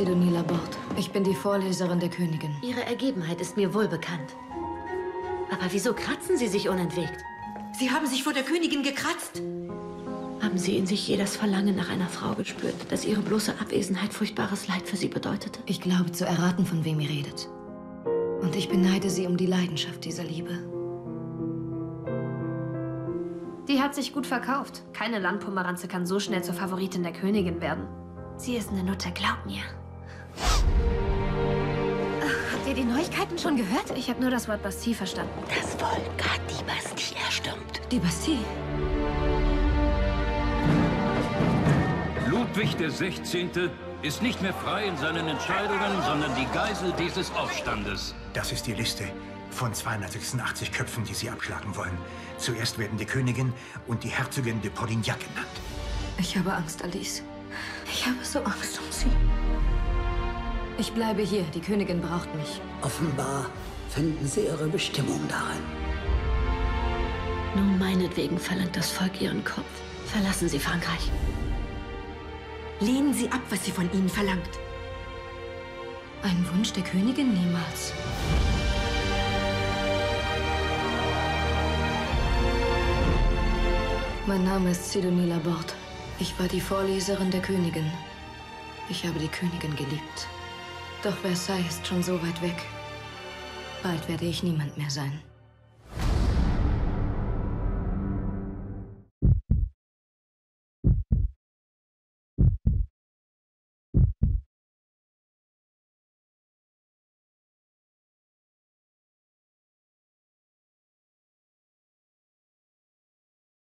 Sidonie Laborde. Ich bin die Vorleserin der Königin. Ihre Ergebenheit ist mir wohl bekannt. Aber wieso kratzen Sie sich unentwegt? Sie haben sich vor der Königin gekratzt. Haben Sie in sich je das Verlangen nach einer Frau gespürt, dass Ihre bloße Abwesenheit furchtbares Leid für Sie bedeutete? Ich glaube zu erraten, von wem ihr redet. Und ich beneide sie um die Leidenschaft dieser Liebe. Die hat sich gut verkauft. Keine Landpomeranze kann so schnell zur Favoritin der Königin werden. Sie ist eine Nutte, glaub mir. Die Neuigkeiten schon gehört? Ich habe nur das Wort Bastille verstanden. Das Volk hat die Bastille erstürmt. Die Bastille. Ludwig XVI. ist nicht mehr frei in seinen Entscheidungen, sondern die Geisel dieses Aufstandes. Das ist die Liste von 286 Köpfen, die Sie abschlagen wollen. Zuerst werden die Königin und die Herzogin de Polignac genannt. Ich habe Angst, Alice. Ich habe so Angst um sie. Ich bleibe hier. Die Königin braucht mich. Offenbar finden Sie Ihre Bestimmung darin. Nun meinetwegen verlangt das Volk Ihren Kopf. Verlassen Sie Frankreich. Lehnen Sie ab, was sie von Ihnen verlangt. Ein Wunsch der Königin niemals. Mein Name ist Sidonie Laborde. Ich war die Vorleserin der Königin. Ich habe die Königin geliebt. Doch Versailles ist schon so weit weg. Bald werde ich niemand mehr sein.